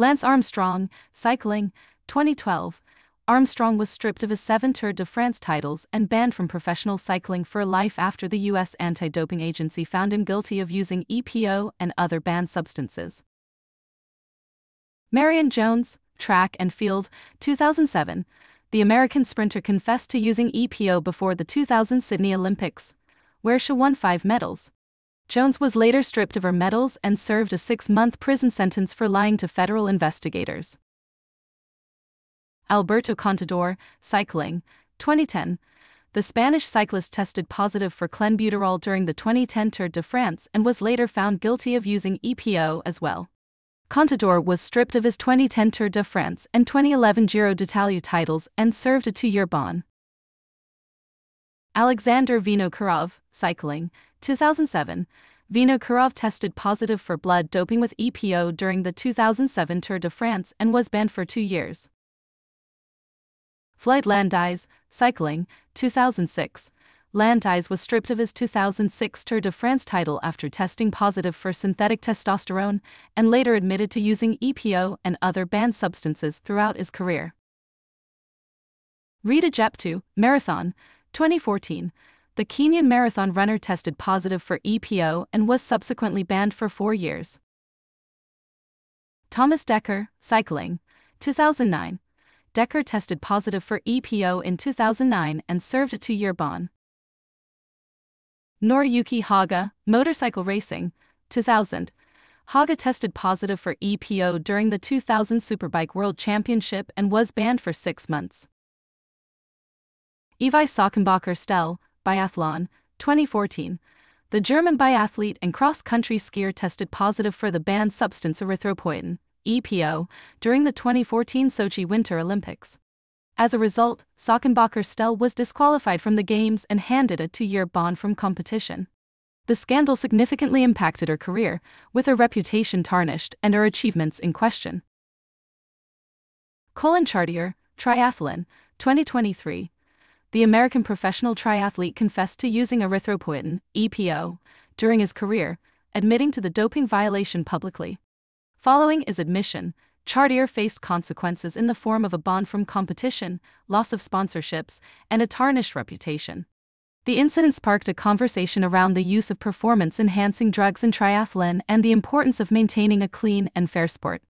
Lance Armstrong, Cycling, 2012. Armstrong was stripped of his seven Tour de France titles and banned from professional cycling for life after the U.S. anti doping agency found him guilty of using EPO and other banned substances. Marion Jones, Track and Field, 2007. The American sprinter confessed to using EPO before the 2000 Sydney Olympics, where she won five medals. Jones was later stripped of her medals and served a six month prison sentence for lying to federal investigators. Alberto Contador, Cycling, 2010. The Spanish cyclist tested positive for clenbuterol during the 2010 Tour de France and was later found guilty of using EPO as well. Contador was stripped of his 2010 Tour de France and 2011 Giro d'Italia titles and served a two year ban. Alexander Vinokourov, Cycling, 2007. Vinokourov tested positive for blood doping with EPO during the 2007 Tour de France and was banned for two years. Floyd Landis, Cycling, 2006. Landis was stripped of his 2006 Tour de France title after testing positive for synthetic testosterone and later admitted to using EPO and other banned substances throughout his career. Rita Jeptoo, Marathon, 2014. The Kenyan marathon runner tested positive for EPO and was subsequently banned for four years. Thomas Dekker, Cycling, 2009. Dekker tested positive for EPO in 2009 and served a two year ban. Noriyuki Haga, Motorcycle Racing, 2000. Haga tested positive for EPO during the 2000 Superbike World Championship and was banned for six months. Evi Sachenbacher-Stehle, Biathlon, 2014. The German biathlete and cross country skier tested positive for the banned substance erythropoietin. EPO, during the 2014 Sochi Winter Olympics. As a result, Sachenbacher-Stehle was disqualified from the Games and handed a two year ban from competition. The scandal significantly impacted her career, with her reputation tarnished and her achievements in question. Collin Chartier, Triathlon, 2023. The American professional triathlete confessed to using erythropoietin, EPO, during his career, admitting to the doping violation publicly. Following his admission, Chartier faced consequences in the form of a ban from competition, loss of sponsorships, and a tarnished reputation. The incident sparked a conversation around the use of performance enhancing drugs in triathlon and the importance of maintaining a clean and fair sport.